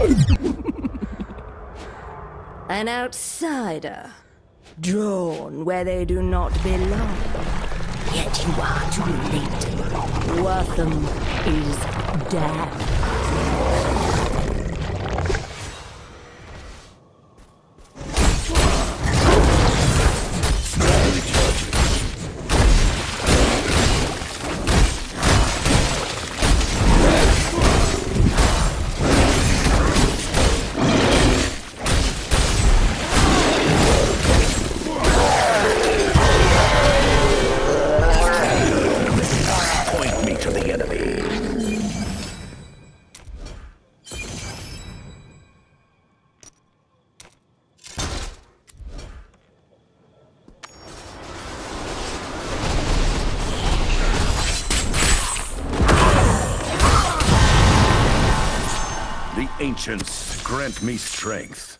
An outsider, drawn where they do not belong. Yet you are too late. Wortham is damned. The ancients grant me strength.